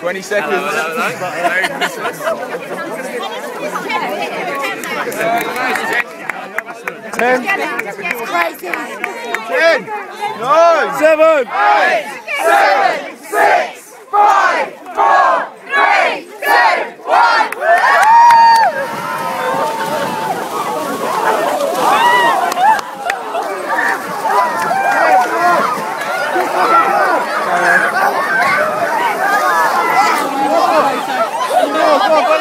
20 seconds. Merry Christmas. Ten, Yes, yes, ten, nine, Seven. seven, Guys,